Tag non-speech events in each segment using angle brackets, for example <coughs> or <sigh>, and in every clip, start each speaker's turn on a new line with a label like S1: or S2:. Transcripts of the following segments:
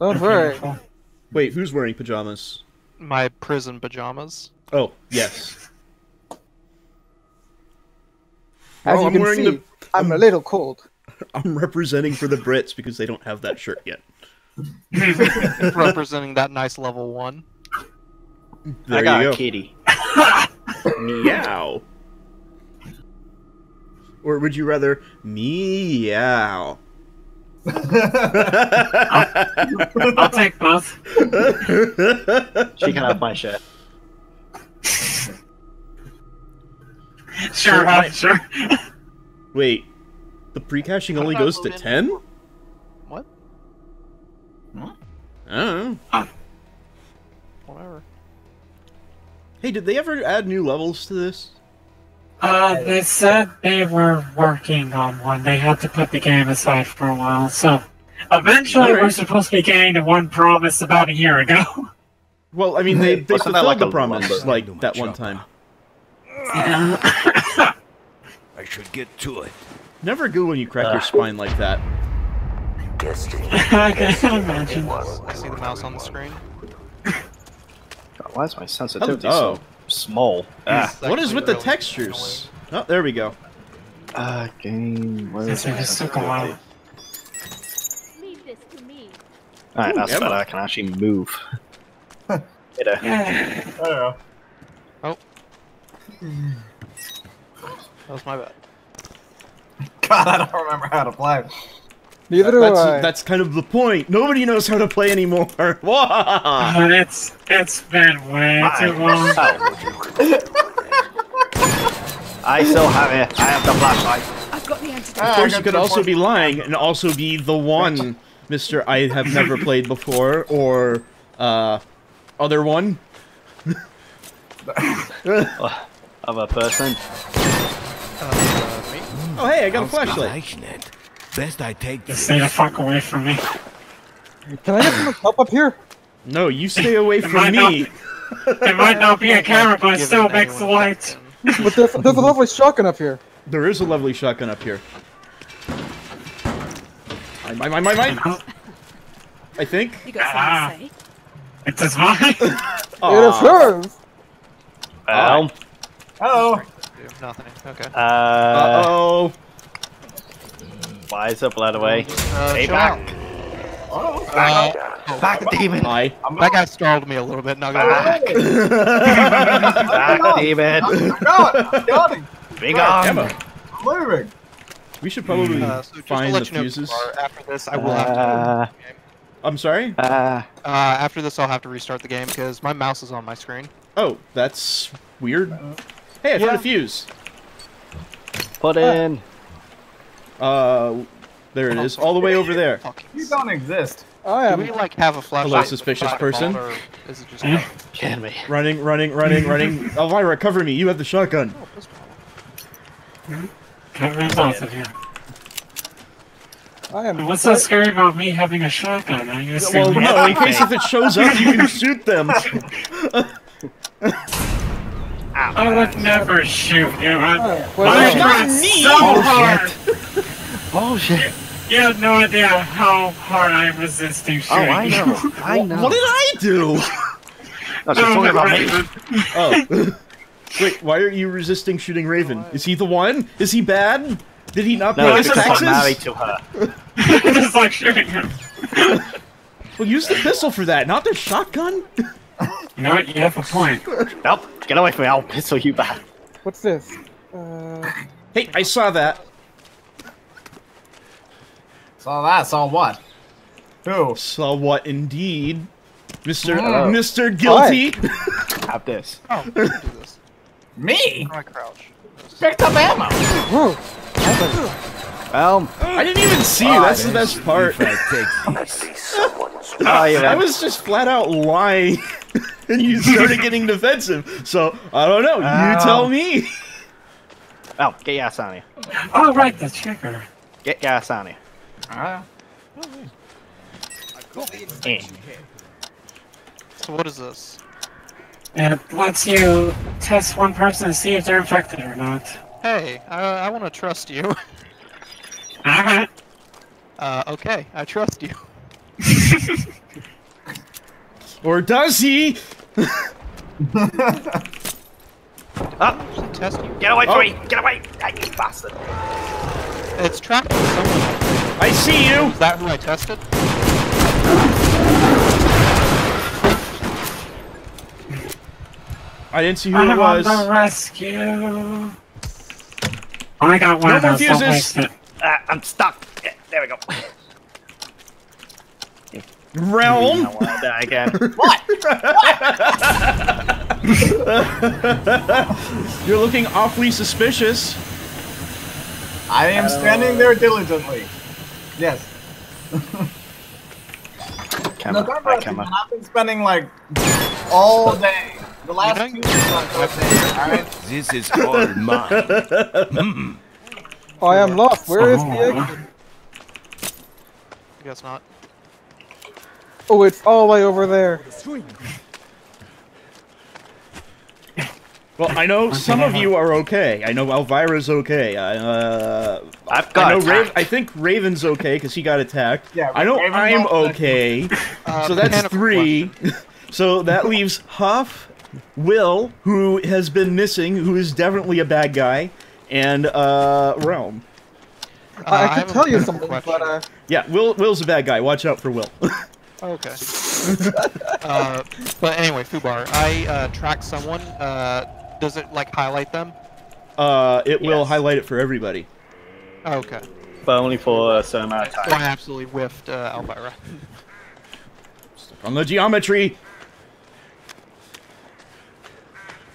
S1: Oh, don't worry. Oh.
S2: Wait, who's wearing pajamas?
S3: My prison pajamas.
S2: Oh, yes.
S1: As
S2: Oh,
S1: you
S2: I'm
S1: can
S2: wearing
S1: see,
S2: the-
S1: I'm a little cold. <laughs>
S2: I'm representing for the Brits because they don't have that shirt yet. <laughs>
S3: representing that nice level one.
S2: There
S4: I got
S2: you
S4: a kitty. <laughs>
S2: Meow. Or would you rather meow? <laughs>
S5: I'll take both.
S4: She can have my shirt.
S5: Sure, huh? sure.
S2: Wait, the pre-caching only
S3: How did I
S2: goes to
S3: move in?
S2: 10?
S3: What?
S2: I don't know. Oh.
S3: Whatever.
S2: Hey, did they ever add new levels to this?
S5: Uh, they said they were working on one. They had to put the game aside for a while, so eventually we're supposed to be getting to one promise about a year ago.
S2: Well, I mean, they, they fulfilled
S4: that like
S2: the
S4: a
S2: promise,
S4: lumber?
S2: like, that one time. <laughs>
S6: I should get to it.
S2: Never good when you crack your spine like that. <laughs>
S5: I can't imagine.
S3: I see the mouse on the screen. <laughs>
S4: Why is my sensitivity
S2: Oh.
S4: so small? Ah,
S2: What is with the textures? Oh, there we go.
S4: uh, game. Where
S5: This
S4: is my
S5: just took a while.
S4: sensitivity?
S7: Leave this to me.
S4: Alright, that's
S2: Emma.
S4: better. I can actually move. <laughs> Hit her.
S5: Yeah.
S8: I don't know.
S3: That was my bad. <laughs>
S8: God, I don't remember how to play.
S1: Neither do
S2: That's,
S1: I.
S2: that's kind of the point. Nobody knows how to play anymore. <laughs> Wah!
S5: Uh, it's it's been way too long.
S4: I still have it. I have the flashlight.
S7: I've got the antidote.
S2: Of course,
S8: got
S2: you could also
S8: point.
S2: be lying and also be the one, Mister. I have never <laughs> played before, or uh, other one.
S4: Other person.
S3: Uh, me?
S2: Oh, hey, I got a flashlight.
S6: Flashlight. Best I take
S5: Just stay the fuck away from me.
S1: Can I get some help up here?
S2: No, you stay away
S5: Am I
S2: from
S5: not-
S2: me.
S5: It might not be a camera, but it still makes the light.
S1: But there's, there's a lovely shotgun up here.
S2: There is a lovely shotgun up here. Mine, mine, mine, mine, mine. I think.
S7: You got
S5: Ah.
S7: something to say?
S5: It is mine. <laughs>
S1: It is
S2: Aw.
S1: hers.
S4: Well,
S8: Hello.
S3: Do Nothing. Okay.
S4: uh,
S2: Uh-oh.
S4: Why is the blood away?
S3: Uh,
S4: Hey,
S3: chill
S4: back.
S3: out.
S8: Oh,
S3: Uh,
S4: Back, demon.
S2: Hi.
S3: that guy startled me a little bit. Not gonna lie. <laughs>
S4: Back, demon.
S8: I'm going. I'm going.
S4: Be
S2: Emma.
S4: gone.
S8: I'm moving.
S2: We should probably
S3: Uh, so just to
S2: find the
S3: let you know,
S2: fuses.
S3: After this, I will have to.
S4: Uh,
S2: I'm sorry?
S4: uh,
S3: Uh, after this, I'll have to restart the game because my mouse is on my screen.
S2: Oh, that's weird. Hey, I found
S3: Yeah.
S2: a fuse.
S4: put in.
S2: Uh, there it is, all the way over there.
S3: Fucking.
S8: You don't exist.
S1: I
S3: Do we like have a flashlight?
S2: Hello,
S3: with
S2: suspicious person.
S3: Or is it just?
S4: Kidding me.
S2: Running, running, running, <laughs> running. Elvira, cover me. You have the shotgun.
S5: Can't read both.
S1: I am.
S5: What's so scary about me having a shotgun? Are you
S2: Well, no, in case if it shows up, you can shoot them. <laughs>
S5: I would never shoot you. I,
S1: Oh,
S5: I
S1: well,
S2: not
S5: tried
S2: me.
S5: so
S2: Oh,
S4: shit.
S5: You have no idea how hard I'm resisting
S4: Oh,
S5: shooting
S4: I know. <laughs> I know.
S2: What did I do?
S4: No, she's talking about me.
S2: Oh. <laughs> Wait, why are you resisting shooting Raven? Is he the one? Is he bad? Did he not pay
S4: No,
S2: his
S4: because I'm married
S2: taxes?
S4: to her. <laughs>
S5: just like shooting him.
S2: Well, use the pistol for that, not the shotgun.
S5: You know what? You have a point.
S4: Nope. Get away from me. I'll pistol you back.
S1: What's this? Uh,
S2: Hey, I saw that.
S8: Saw that. Saw what? Who?
S2: Saw what indeed, Mister
S8: Oh.
S2: Mister Guilty. <laughs>
S4: Have this.
S3: Oh, this. <laughs>
S8: Me?
S3: I crouch?
S8: Picked up ammo.
S1: whoa.
S4: Well,
S2: I didn't even see. You. That's the best part.
S6: I take these.
S4: oh, <laughs>
S2: I was just flat out lying, and you started getting defensive. So I don't know. You
S8: Ow.
S2: tell me.
S4: Oh, get your ass on here.
S5: Oh, right, the trigger.
S4: Get your ass on here.
S8: Alright.
S4: Eh.
S3: So what is this?
S5: It lets you test one person to see if they're infected or not.
S3: Hey, I, I want to trust you. <laughs>
S5: Alright.
S3: Uh, okay, I trust you. <laughs>
S2: Or does he? <laughs>
S4: Ah,
S3: Test you.
S4: get away from
S2: Oh.
S4: me! Get away! Ah, you bastard!
S3: It's tracking someone.
S2: I see you.
S3: Is that who I tested?
S2: I didn't see who
S5: I'm
S2: it
S5: on the rescue. I got one
S2: No
S5: of
S2: more
S5: those. Don't
S2: fuses.
S5: waste it.
S4: Ah, I'm stuck! Yeah, there we go.
S2: Realm.
S4: I want to die again. <laughs>
S2: You're looking awfully suspicious.
S8: I am standing there diligently. Yes. <laughs>
S4: Camera,
S8: November,
S4: hi camera.
S8: I've been spending like all day. The last two
S3: you-
S8: weeks I've been there, alright? <laughs>
S6: This is all mine. <laughs> Hmm.
S1: I am lost. Where is the
S5: Oh.
S1: exit?
S3: Guess not.
S1: Oh, it's all the way over there.
S2: Well, I know <laughs> some of you are okay. I know Elvira's okay. I, uh,
S4: I've
S2: I know Ra-
S4: attacked.
S2: I think Raven's okay because he got attacked.
S8: Yeah,
S2: I know
S8: Raven's
S2: I'm okay. <laughs>
S3: Uh,
S2: so that's three. <laughs> so that leaves Huff, Will, who has been missing, who is definitely a bad guy, and uh, Realm.
S3: question.
S1: I, I
S3: Uh,
S1: could
S3: have a
S1: tell you something,
S3: question.
S1: but uh,
S2: Yeah, Will. Will's a bad guy. Watch out for Will.
S3: Okay. uh, but anyway, Fubar, I uh, tracked someone. Uh, does it like highlight them?
S2: uh, it will highlight it for everybody.
S3: Oh, okay.
S4: But only for a certain amount of
S3: So I absolutely whiffed uh, Elvira.
S2: On the geometry.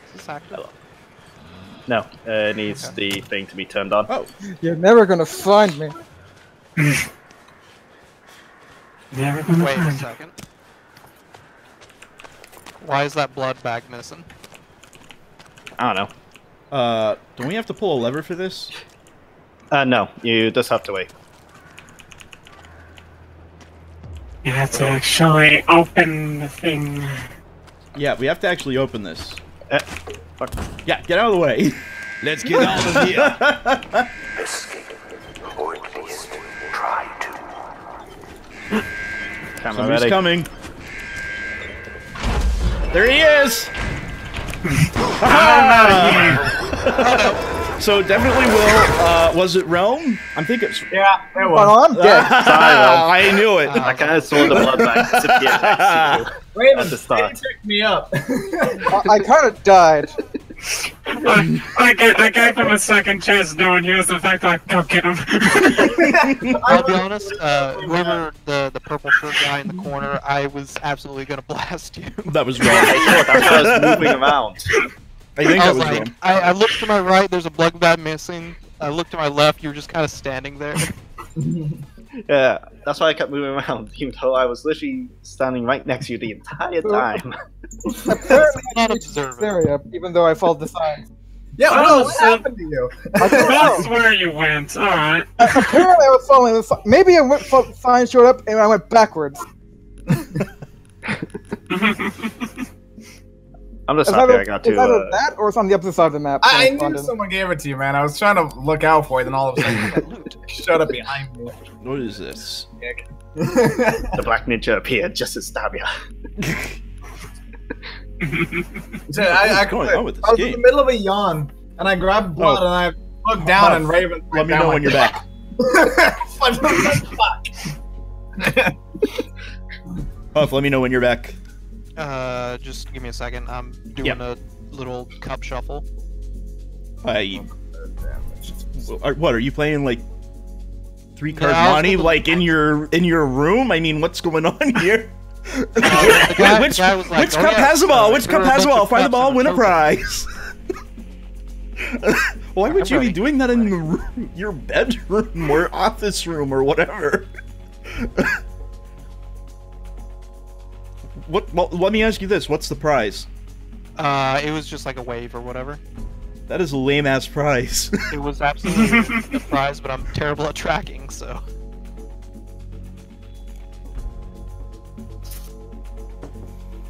S3: Is this active?
S4: No, uh, it needs the thing to be turned on.
S2: Oh,
S1: you're never gonna find me. <laughs>
S5: Never gonna
S3: Wait a
S5: find it.
S3: second. Why is that blood bag missing?
S4: I don't know.
S2: uh, don't we have to pull a lever for this?
S4: Uh, no, you just have to wait.
S5: You have to actually open the thing.
S2: Yeah, we have to actually open this.
S4: Fuck.
S2: Yeah, get out of the way.
S6: Let's get out of here. <laughs> Escape. Or at least try to.
S4: Camera
S2: Somebody's
S4: ready.
S2: coming. There he is. Ha-ha! <laughs> so definitely will. Uh, was it Realm? I think. It's...
S8: Yeah, it
S1: But
S8: was.
S1: I'm dead. <laughs> <laughs>
S2: I knew it.
S4: I kind of saw the blood bag disappear
S8: Raven,
S4: the start.
S8: he picked me up.
S1: I, I kind of died.
S5: I, I, gave, I gave him a second chance knowing he was infected. Go get him. <laughs>
S3: I'll be honest. Uh, whoever the the purple shirt guy in the corner, I was absolutely gonna <laughs> blast you.
S2: That was wrong.
S4: I thought I was moving around.
S2: I think
S3: I was
S2: was
S3: like,
S2: wrong.
S3: I, I looked to my right. There's a blood bag missing. I looked to my left. You were just kind of standing there. <laughs>
S4: Yeah, that's why I kept moving around, <laughs> even though I was literally standing right next to you the entire time. <laughs>
S1: Apparently, I
S3: Not
S1: reached this
S3: observant.
S1: area, even though I followed the sign.
S8: yeah,
S5: Oh,
S8: what, what
S5: so-
S8: happened to you?
S1: I <laughs> don't
S5: That's
S1: know.
S5: where you went. Alright.
S1: Apparently, I was following the sign. Maybe I went, sign showed up and I went backwards.
S4: I'm just
S1: Is
S4: happy
S1: either,
S4: I got
S1: is
S4: to.
S1: either
S4: Uh,
S1: that or it's on the opposite side of the map.
S8: I, I knew
S1: London.
S8: someone gave it to you, man. I was trying to look out for it, and all of a sudden, you <laughs> showed up behind me.
S2: What is this? <laughs>
S4: The black ninja appeared just to stab you.
S8: So I, I,
S2: What's going
S8: quit.
S2: on with this
S8: I was in the middle of a yawn, and I grabbed blood,
S2: Oh.
S8: and I looked down,
S2: Huff,
S8: and Raven.
S2: Let me know when you're back.
S8: What the <laughs> fuck?
S2: Huff, let me know when you're back.
S3: Uh, just give me a second. I'm doing
S2: Yep.
S3: a little cup shuffle.
S2: I. Are- What are you playing like? Three card
S3: Yeah,
S2: money, like in your in your room. I mean, what's going on <laughs> here?
S3: the guy-
S2: which
S3: the guy was like,
S2: which
S3: "Oh,
S2: cup
S3: yeah,
S2: has a ball?
S3: uh,
S2: Which cup has a ball? Find the ball, win a prize. <laughs> Why would
S3: I'm
S2: you be doing that in the room, your bedroom <laughs> or office room or whatever? what? Well, let me ask you this: What's the prize?
S3: Uh, it was just like a wave or whatever.
S2: That is a lame ass prize. <laughs>
S3: It was absolutely a prize, but I'm terrible at tracking, so.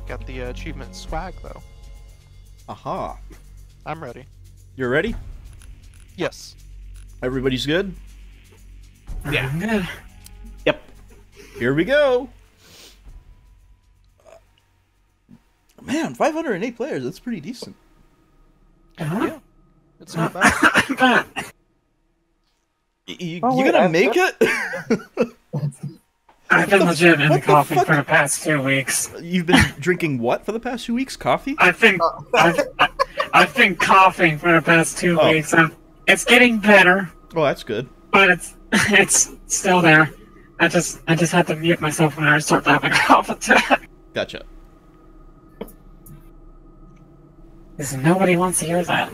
S3: Got the uh, achievement swag though.
S2: Aha!
S3: I'm ready.
S2: You're ready?
S3: Yes.
S2: Everybody's good?
S5: Yeah. Yep.
S2: Here we go. Man, 508 players. That's pretty decent.
S3: Uh Yeah, it's not bad. <coughs>
S2: You,
S1: Oh,
S2: you
S1: wait,
S2: gonna
S1: I-
S2: make it? <laughs>
S5: I've been legitimately
S2: what the
S5: coffee
S2: fuck?
S5: for the past two weeks.
S2: You've been <laughs> drinking what for the past two weeks? Coffee?
S5: I've been oh. I've, I've been coughing for the past two
S2: Oh.
S5: weeks. i it's getting better,
S2: Oh, that's good.
S5: but it's <laughs> it's still there. I just I just had to mute myself when I start having a cough attack.
S2: Gotcha.
S5: Because nobody wants to hear that.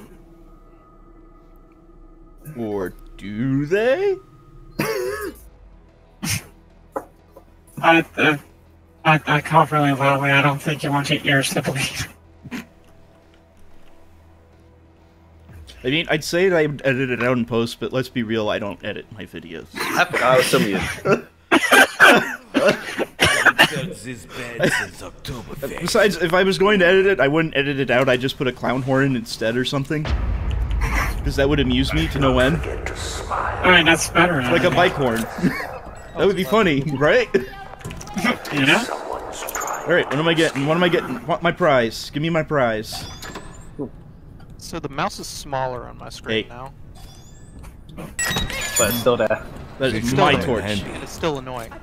S2: Or do they?
S5: I, uh, I I cough really loudly. I don't think you want your ears to bleed.
S2: I mean, I'd say that I edit it out in post, but let's be real, I don't edit my videos.
S4: I forgot I was still muted.
S6: This bed since Oktoberfest.
S2: Besides, if I was going to edit it, I wouldn't edit it out. I'd just put a clown horn instead or something. Because that would amuse me to no end.
S6: To.
S5: Alright, that's better.
S2: Like a bike horn. that would be funny, right? <laughs>
S5: you know?
S2: Alright, what am I getting? What am I getting? Want my prize. Give me my prize.
S3: So the mouse is smaller on my screen
S2: Hey.
S3: now,
S4: but it's still there.
S2: That is my
S3: there.
S2: torch.
S3: and it's still annoying.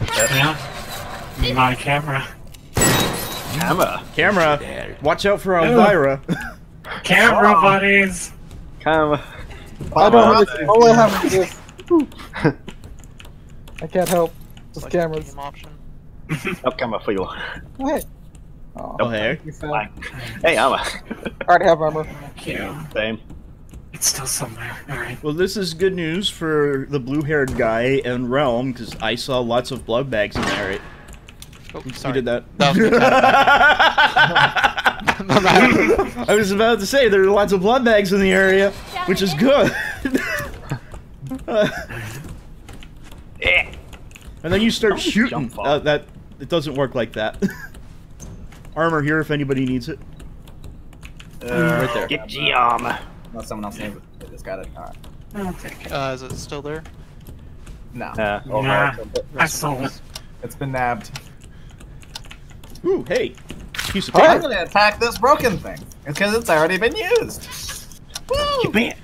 S5: Yeah. My camera.
S4: Camera.
S2: Camera, watch out for Elvira.
S5: Camera buddies!
S4: Camera.
S1: I don't
S8: Wow.
S1: have all I have is this. <laughs> I can't help.
S3: It's
S1: Just
S3: like
S1: cameras.
S3: a game option.
S4: No camera for you.
S1: Hey. Oh,
S2: oh, hey.
S1: you
S4: Hey, armor.
S1: I already have armor.
S5: Thank you.
S4: Same.
S5: It's still somewhere. Alright.
S2: Well, this is good news for the blue-haired guy and Realm, because I saw lots of blood bags in there.
S3: Oh,
S2: You
S3: sorry.
S2: did that.
S3: That <laughs> <laughs> <laughs>
S2: I was about to say there are lots of blood bags in the area, which is good. <laughs> and then you start shooting.
S4: jump off.
S2: Uh, that it doesn't work like that. <laughs> Armor here if anybody needs it.
S4: Uh,
S2: Right there.
S4: Get the armor.
S8: No, someone else needs it. They just got it. Alright.
S5: I'll it.
S3: Uh, is it still there?
S8: No.
S4: Uh, oh,
S5: Nah,
S4: oh,
S5: I saw it.
S8: It's been nabbed.
S2: Ooh, hey, piece of
S8: I'm gonna attack this broken thing. It's because it's already been used.
S4: You bitch.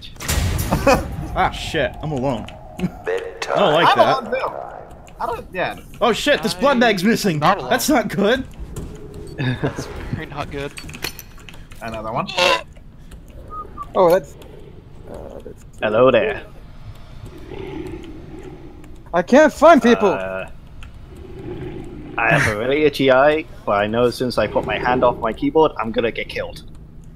S4: <laughs>
S2: Ah, shit, I'm alone.
S6: Bedtime.
S2: I don't like
S8: I'm
S2: that.
S8: on too. I don't. Yeah.
S2: Oh shit, this blood bag's missing.
S3: Not alone.
S2: That's not good.
S3: That's <laughs> very not good.
S8: Another one.
S1: Oh, that's. Uh, that's.
S4: Hello there.
S1: I can't find people.
S4: Uh, I have a really itchy eye, but I know as soon as I put my hand off my keyboard, I'm gonna get killed.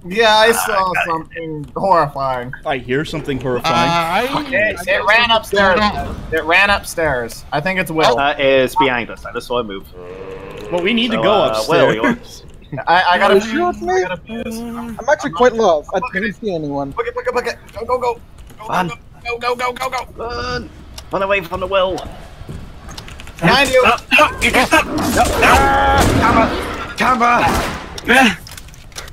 S8: Yeah, I saw something horrifying.
S2: I hear something
S3: Uh,
S2: horrifying.
S3: I,
S8: It, it ran upstairs. It ran upstairs. I think it's Will.
S4: That is behind us. I just saw it move.
S2: well, we need to go
S4: uh, Will,
S2: upstairs.
S4: you want- <laughs>
S8: I, I gotta
S1: Are you sure it's
S8: I
S1: me?
S8: gotta piss.
S1: I'm actually quite low. I didn't see anyone.
S8: Book it, book it, book it. Go, go, go. Go,
S4: Run.
S8: go, go, go, go, go.
S4: Run! Run away from the well!
S8: Behind you.
S5: Oh, no, you can stop!
S4: Camera! Camera!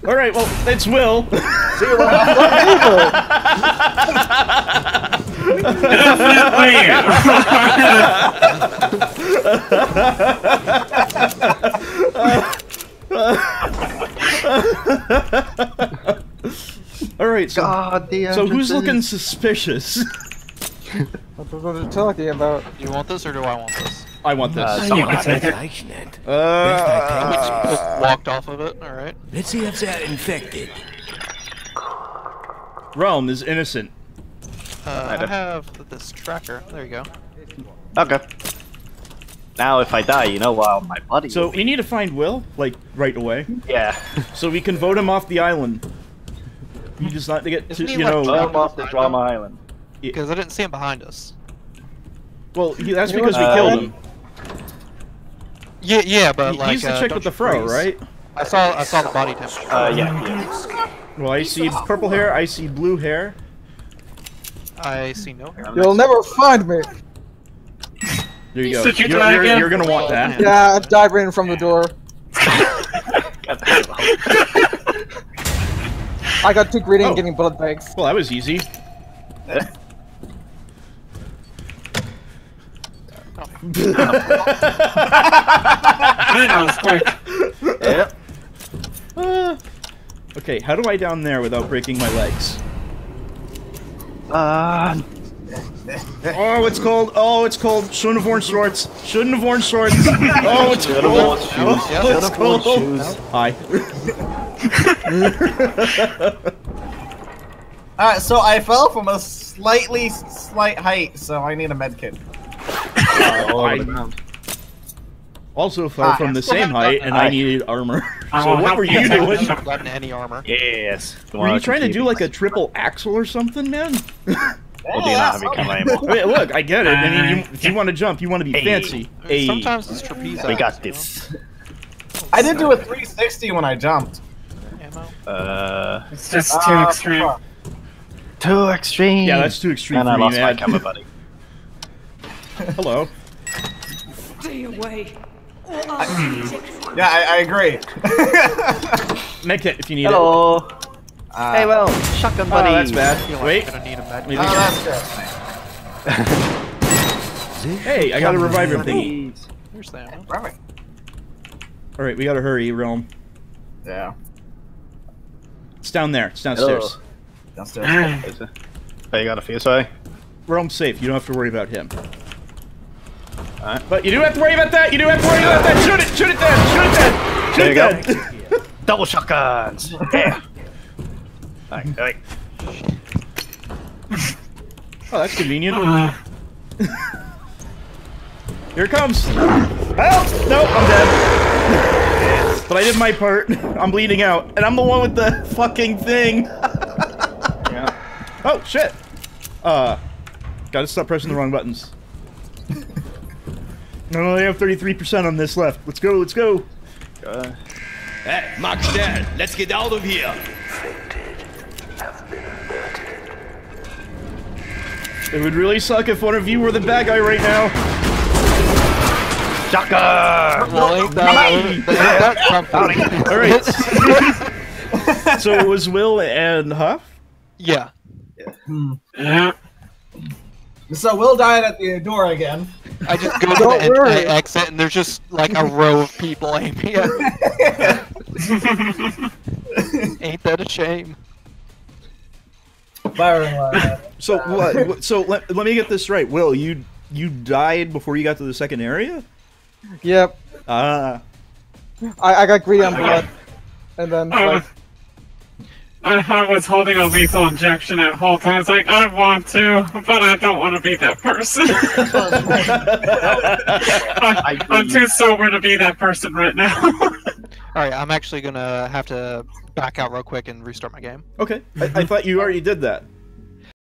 S2: All right, well, it's Will. <laughs> See you, All right, so
S4: God, the
S2: so who's looking suspicious?
S1: What was I talking about?
S3: Do you want this or do I want this?
S2: I want this.
S4: Uh,
S5: You
S4: someone has
S5: take it.
S6: Zeichnet.
S2: Uh,
S3: walked off of it. All right.
S6: Let's see if they're infected.
S2: Realm is innocent.
S3: Uh, I have this tracker. There you go.
S4: Okay. Now, if I die, you know, while my body.
S2: So we need to find Will, like right away,
S4: yeah.
S2: so we can vote him off the island. He does not get to, you
S3: like,
S2: know.
S3: drunk?
S4: him off the drama island.
S3: Because I didn't see him behind us.
S2: Well, he, that's
S1: You know
S2: because we killed
S4: uh,
S2: him.
S3: Yeah, yeah, but
S2: He-
S3: like
S2: He's the
S3: uh,
S2: chick with the fro,
S3: freeze.
S2: right?
S3: I saw, I saw the body temperature.
S4: Uh, yeah, yeah.
S2: Well, I see purple hair. I see blue hair.
S3: I see no hair.
S1: You'll never find me.
S2: There you go.
S5: Did you
S2: You're, you're- you're gonna want that.
S1: Yeah, I dive right in from the door. <laughs> I got two greedy
S2: Oh.
S1: getting blood bags.
S2: Well, that was easy.
S5: I know, it's quick.
S4: yeah.
S2: Okay, how do I down there without breaking my legs?
S4: Uh,
S2: Oh, it's cold. Oh, it's cold. Shouldn't have worn shorts. Shouldn't have worn shorts. <laughs> Oh, it's
S4: Should've
S2: cold.
S4: worn shoes.
S2: Oh, it's
S4: Should've
S2: cold. Hi. <laughs>
S8: Alright, so I fell from a slightly slight height, so I need a med kit.
S4: all over
S2: I- Also fell
S8: Ah,
S2: from the same height, and
S4: it.
S2: I needed armor.
S5: I <laughs>
S2: So what were
S5: you
S2: you doing?
S5: it.
S3: haven't gotten any armor.
S4: Yes.
S2: Were you trying to do like a triple axel or something, man? <laughs>
S4: Or do you not have your camera anymore?
S2: Wait, look, I get it. I mean, you, if you want to jump, you want to be
S4: Hey.
S2: fancy. Hey.
S3: Sometimes it's trapeze.
S4: We got this.
S8: I did do a 360 when I jumped.
S4: Uh,
S5: It's just too
S8: Ah,
S5: extreme.
S4: too extreme.
S2: Yeah, that's too extreme
S4: And
S2: for
S4: I
S2: me,
S4: lost my
S2: man.
S4: camera buddy. <laughs>
S2: Hello.
S7: Stay away.
S8: I-
S7: I'll take you.
S8: Yeah, I, I agree. <laughs>
S2: it if you need it.
S4: Hello.
S8: Uh,
S4: hey, well, shotgun buddy.
S2: Oh,
S4: buddy.
S2: that's
S3: I
S2: bad.
S3: feel like
S2: Wait.
S3: Gonna need a med
S2: Maybe-
S8: Oh,
S3: kit.
S8: that's good.
S2: Hey, I got a revive him thingy.
S4: Please.
S3: Here's the ammo.
S8: Perfect.
S2: All right, we gotta hurry, Realm.
S8: Yeah.
S2: It's down there. It's downstairs.
S8: Downstairs. <clears throat>
S4: Is it? Oh, you got a fuse away?
S2: Realm's safe. You don't have to worry about him.
S4: Alright.
S2: But you do have to worry about that. You do have to worry about that. Shoot it. Shoot it dead. Shoot it dead. Shoot
S4: There
S2: it
S4: you go.
S2: dead. <laughs>
S4: Double shotguns! Yeah! Alright, alright.
S2: Oh, that's convenient.
S5: uh, <laughs>
S2: Here it comes. Help! No, I'm dead. <laughs> But I did my part. I'm bleeding out, and I'm the one with the fucking thing.
S4: Yeah.
S2: Oh shit. Uh, gotta stop pressing the wrong buttons. I only have 33% on this left. Let's go. Let's go.
S4: Uh,
S9: Hey, mach schnell. Let's get out of here.
S2: It would really suck if one of you were the bad guy right now.
S4: shotgun!
S3: Well, ain't that, ain't that something?
S2: All right. <laughs> so it was Will and Huff.
S3: Yeah.
S5: yeah.
S8: So Will died at the door again.
S3: I just go to
S1: Don't
S3: the
S1: worry.
S3: exit and there's just like a row of people aiming at me. <laughs> Ain't that a shame?
S8: Firing line.
S2: Uh, so uh, what? <laughs> what- So let, let me get this right. Will you you died before you got to the second area?
S1: Yep.
S2: Ah.
S1: I, I got greedy on blood. And then,
S5: I
S1: like,
S5: was, I, I was holding a lethal injection at whole time. It's like, I want to, but I don't want to be that person. <laughs> I, I'm too sober to be that person right now. <laughs>
S3: Alright, I'm actually gonna have to back out real quick and restart my game.
S2: Okay. I, I thought you already did that.